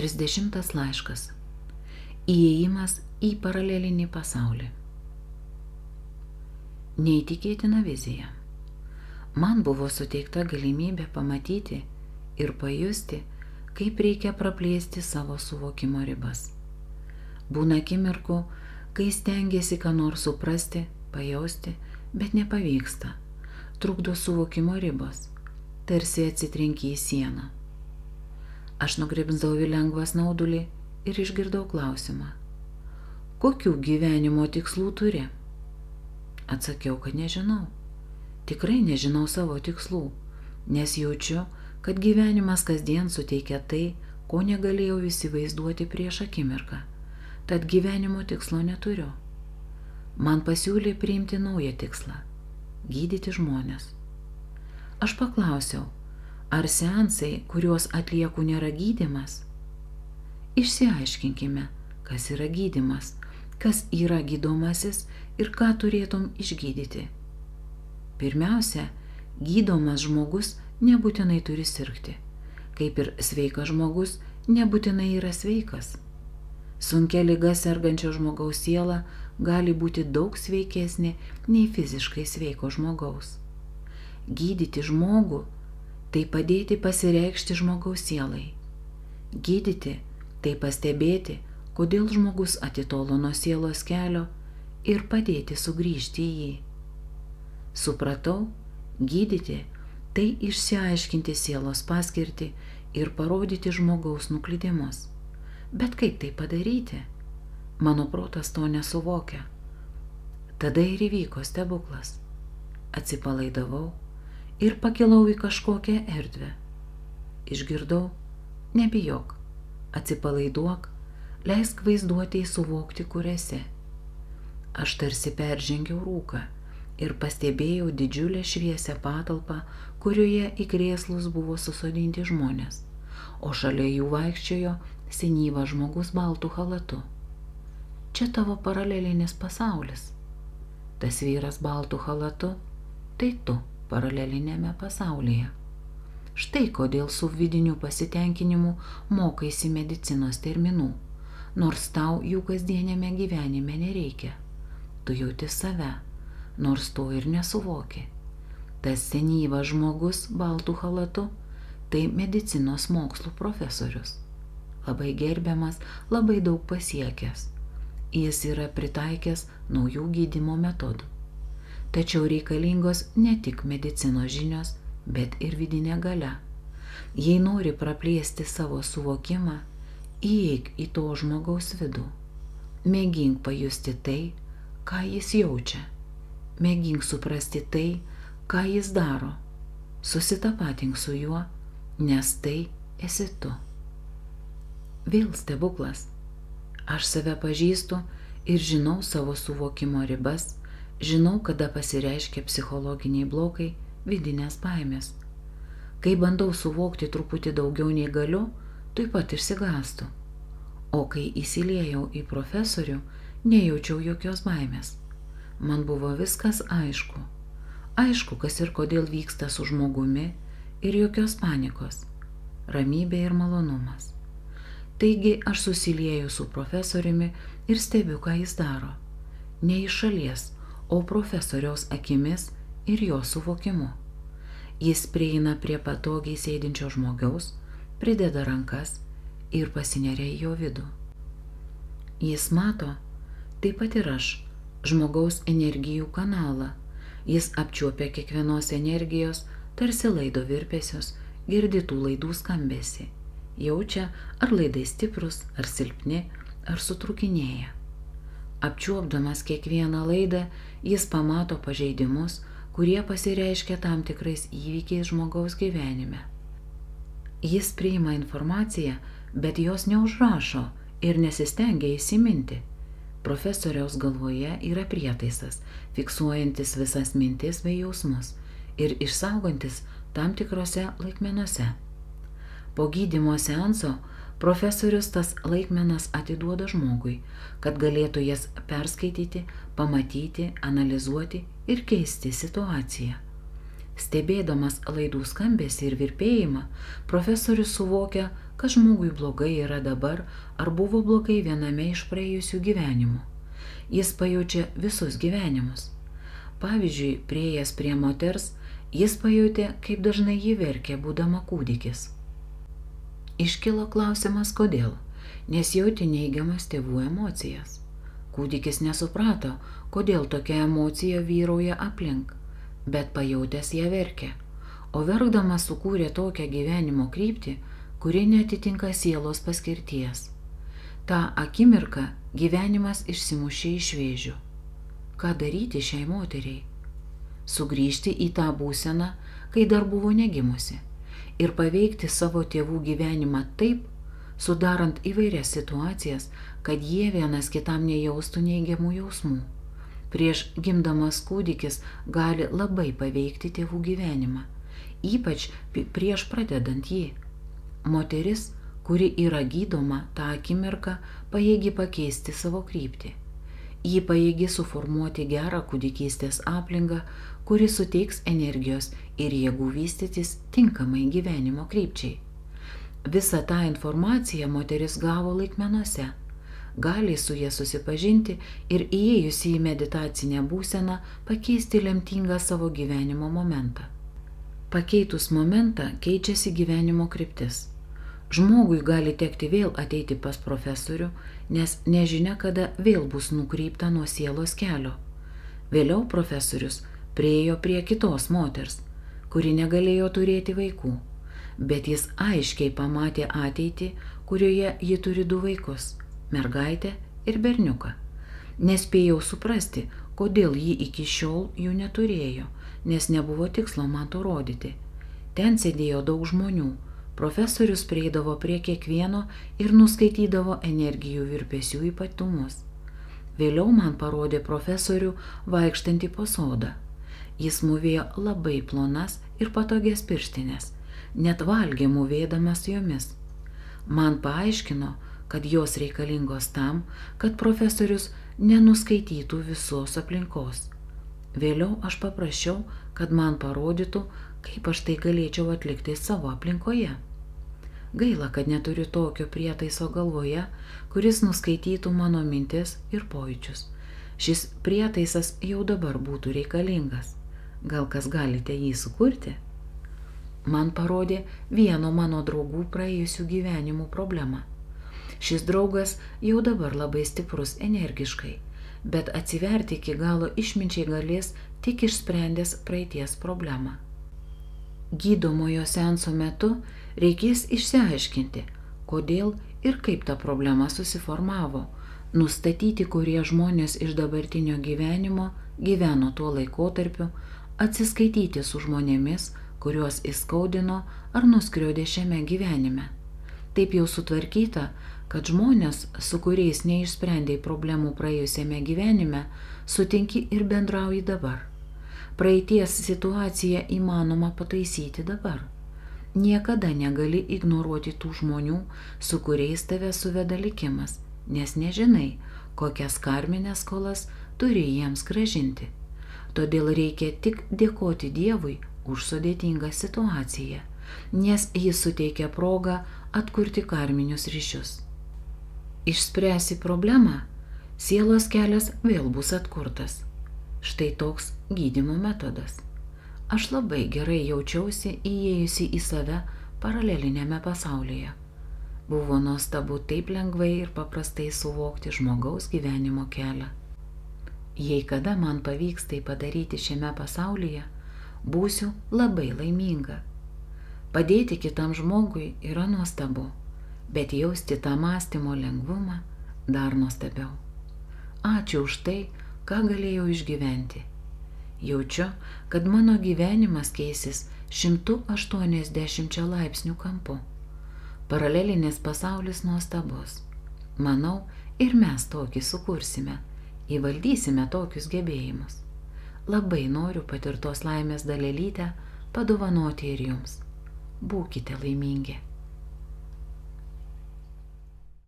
30 laiškas. Įėjimas į paralelinį pasaulį. Neįtikėtina vizija. Man buvo suteikta galimybė pamatyti ir pajusti, kaip reikia praplėsti savo suvokimo ribas. Būna akimirkų, kai stengiasi ką nors suprasti, pajausti, bet nepavyksta. Trukdo suvokimo ribos, tarsi atsitrenki į sieną. Aš nugribzdau į lengvą snaudulį ir išgirdau klausimą. Kokių gyvenimo tikslų turi? Atsakiau, kad nežinau. Tikrai nežinau savo tikslų, nes jaučiu, kad gyvenimas kasdien suteikia tai, ko negalėjau įsivaizduoti prieš akimirką. Tad gyvenimo tikslo neturiu. Man pasiūlė priimti naują tikslą - gydyti žmonės. Aš paklausiau, Ar seansai, kuriuos atlieku, nėra gydimas? Išsiaiškinkime, kas yra gydimas, kas yra gydomasis ir ką turėtum išgydyti. Pirmiausia, gydomas žmogus nebūtinai turi sirgti, kaip ir sveikas žmogus nebūtinai yra sveikas. Sunkia lyga sergančio žmogaus siela gali būti daug sveikesnė nei fiziškai sveiko žmogaus. Gydyti žmogų tai padėti pasireikšti žmogaus sielai. Gydyti tai pastebėti, kodėl žmogus atitolo nuo sielos kelio ir padėti sugrįžti į jį. Supratau, gydyti tai išsiaiškinti sielos paskirti ir parodyti žmogaus nuklydimus. Bet kaip tai padaryti? Mano protas to nesuvokia. Tada ir įvyko stebuklas. Atsipalaidavau ir pakilau į kažkokią erdvę. Išgirdau, nebijok, atsipalaiduok, leisk vaizduotėjai suvokti, kur esi. Aš tarsi peržengiau rūką ir pastebėjau didžiulę šviesę patalpą, kurioje į krėslus buvo susodinti žmonės, o šalia jų vaikščiojo senyvas žmogus baltų halatu. Čia tavo paralelinis pasaulis. Tas vyras baltų halatu - tai tu paralelinėme pasaulyje. Štai kodėl su vidiniu pasitenkinimu mokaisi medicinos terminų, nors tau jų kasdienėme gyvenime nereikia. Tu jauti save, nors to ir nesuvoki. Tas senyvas žmogus baltų halatu - tai medicinos mokslų profesorius. Labai gerbiamas, labai daug pasiekęs. Jis yra pritaikęs naujų gydimo metodų. Tačiau reikalingos ne tik medicinos žinios, bet ir vidinė gale. Jei nori praplėsti savo suvokimą, įeik į to žmogaus vidų. Mėgink pajusti tai, ką jis jaučia. Mėgink suprasti tai, ką jis daro. Susitapatink su juo, nes tai esi tu. Vėl stebuklas. Aš save pažįstu ir žinau savo suvokimo ribas Žinau, kada pasireiškia psichologiniai blokai, vidinės baimės. Kai bandau suvokti truputį daugiau nei galiu, taip pat išsigastu. O kai įsiliejau į profesorių, nejaučiau jokios baimės. Man buvo viskas aišku. Aišku, kas ir kodėl vyksta su žmogumi ir jokios panikos. Ramybė ir malonumas. Taigi aš susilieju su profesoriumi ir stebiu, ką jis daro. Ne iš šalies, o profesoriaus akimis ir jo suvokimu. Jis prieina prie patogiai sėdinčio žmogaus, prideda rankas ir pasineria į jo vidų. Jis mato, taip pat ir aš, žmogaus energijų kanalą. Jis apčiuopia kiekvienos energijos, tarsi laido virpesius, girdi tų laidų skambesi. Jaučia, ar laidai stiprus, ar silpni, ar sutrukinėja. Apčiuopdamas kiekvieną laidą, jis pamato pažeidimus, kurie pasireiškia tam tikrais įvykiais žmogaus gyvenime. Jis priima informaciją, bet jos neužrašo ir nesistengia įsiminti. Profesoriaus galvoje yra prietaisas, fiksuojantis visas mintis bei jausmus ir išsaugantis tam tikrose laikmenuose. Po gydimo seanso Profesorius tas laikmenas atiduoda žmogui, kad galėtų jas perskaityti, pamatyti, analizuoti ir keisti situaciją. Stebėdamas laidų skambėsi ir virpėjimą, profesorius suvokia, kad žmogui blogai yra dabar ar buvo blogai viename iš praėjusių gyvenimų. Jis pajaučia visus gyvenimus. Pavyzdžiui, prieėjęs prie moters, jis pajutė, kaip dažnai ji verkė, būdama kūdikis. Iškilo klausimas, kodėl, nes jauti neigiamas tėvų emocijas. Kūdikis nesuprato, kodėl tokia emocija vyrauja aplink, bet pajutęs ją verkė, o verkdamas sukūrė tokią gyvenimo kryptį, kuri netitinka sielos paskirties. Ta akimirka gyvenimas išsimušė iš vėžių. Ką daryti šiai moteriai? Sugrįžti į tą būseną, kai dar buvo negimusi ir paveikti savo tėvų gyvenimą taip, sudarant įvairias situacijas, kad jie vienas kitam nejaustų neigiamų jausmų. Prieš gimdamas kūdikis gali labai paveikti tėvų gyvenimą, ypač prieš pradedant jį. Moteris, kuri yra gydoma, tą akimirką pajėgi pakeisti savo kryptį. Ji pajėgi suformuoti gerą kūdikystės aplinką, kuri suteiks energijos ir jėgų vystytis tinkamai gyvenimo krypčiai. Visą tą informaciją moteris gavo laikmenuose. Gali su jie susipažinti ir įėjusi į meditacinę būseną pakeisti lemtingą savo gyvenimo momentą. Pakeitus momentą keičiasi gyvenimo kryptis. Žmogui gali tekti vėl ateiti pas profesorių, nes nežinia, kada vėl bus nukrypta nuo sielos kelio. Vėliau profesorius priejo prie kitos moters, kuri negalėjo turėti vaikų, bet jis aiškiai pamatė ateitį, kurioje ji turi du vaikus - mergaitę ir berniuką. Nespėjau suprasti, kodėl ji iki šiol jų neturėjo, nes nebuvo tikslo man to rodyti. Ten sėdėjo daug žmonių Profesorius prieidavo prie kiekvieno ir nuskaitydavo energijų virpesių ypatumus. Vėliau man parodė profesorių vaikštantį po sodą. Jis mūvėjo labai plonas ir patogias pirštinės, net valgė mūvėdamas jomis. Man paaiškino, kad jos reikalingos tam, kad profesorius nenuskaitytų visos aplinkos. Vėliau aš paprašiau, kad man parodytų, kaip aš tai galėčiau atlikti savo aplinkoje. Gaila, kad neturiu tokio prietaiso galvoje, kuris nuskaitytų mano mintis ir pojūčius. Šis prietaisas jau dabar būtų reikalingas. Gal kas galite jį sukurti? Man parodė vieno mano draugų praėjusių gyvenimų problemą. Šis draugas jau dabar labai stiprus energiškai, bet atsiverti iki galo išminčiai galės tik išsprendęs praeities problemą. Gydomojo senso metu reikės išsiaiškinti, kodėl ir kaip ta problema susiformavo, nustatyti, kurie žmonės iš dabartinio gyvenimo gyveno tuo laikotarpiu, atsiskaityti su žmonėmis, kuriuos įskaudino ar nuskriaudė šiame gyvenime. Taip jau sutvarkyta, kad žmonės, su kuriais neišsprendėjai problemų praėjusiame gyvenime, sutinki ir bendrauji dabar. Praeities situaciją įmanoma pataisyti dabar niekada negali ignoruoti tų žmonių, su kuriais tave suveda likimas, nes nežinai, kokias karminės skolas turi jiems gražinti. Todėl reikia tik dėkoti Dievui už sudėtingą situaciją, nes jis suteikia progą atkurti karminius ryšius. Išspręsi problemą, sielos kelias vėl bus atkurtas. Štai toks gydimo metodas. Aš labai gerai jaučiausi įėjusi į save paralelinėme pasaulyje. Buvo nuostabu taip lengvai ir paprastai suvokti žmogaus gyvenimo kelią. Jei kada man pavyks tai padaryti šiame pasaulyje, būsiu labai laiminga. Padėti kitam žmogui yra nuostabu, bet jausti tą mąstymo lengvumą dar nuostabiau. Ačiū už tai, ką galėjau išgyventi Jaučiu, kad mano gyvenimas keisis 180 laipsnių kampu. Paralelinis pasaulis nuostabus. Manau, ir mes tokį sukursime, įvaldysime tokius gebėjimus. Labai noriu patirtos laimės dalelytę padovanoti ir jums. Būkite laimingi.